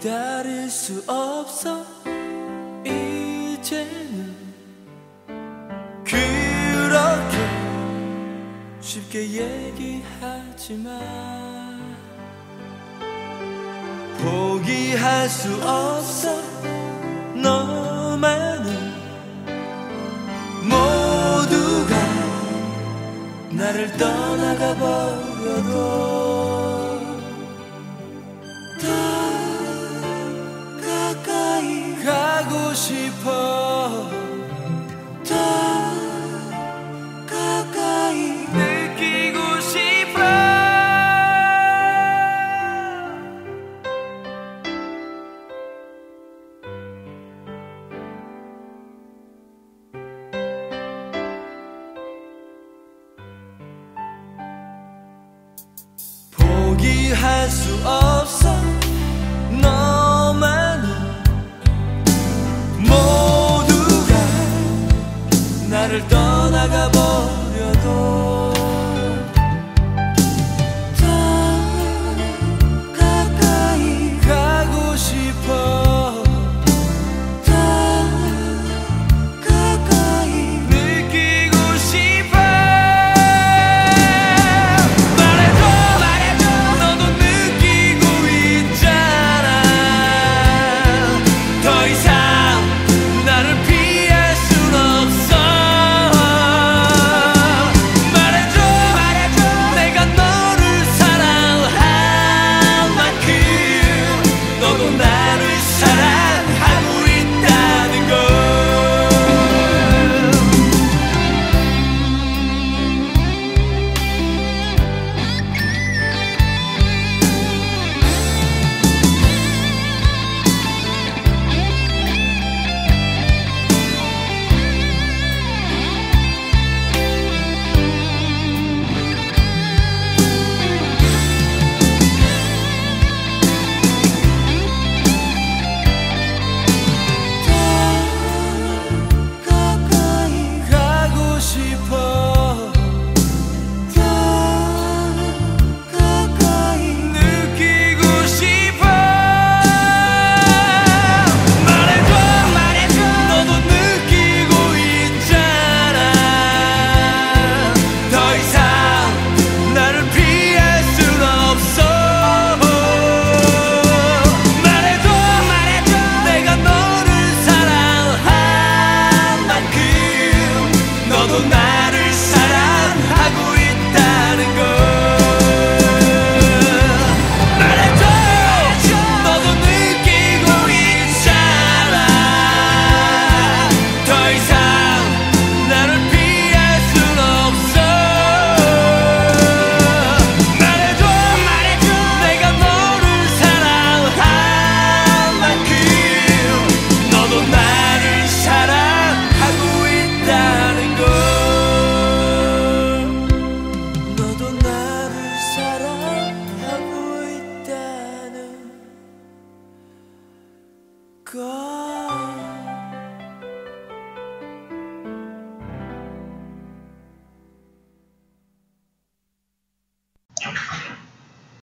기다릴 수 없어. 이제는 그렇게 쉽게 얘기하지 마 포기할 수 없어. 너만은 모두가 나를 떠나가 버려도 포기할 수 없. do. Gracias.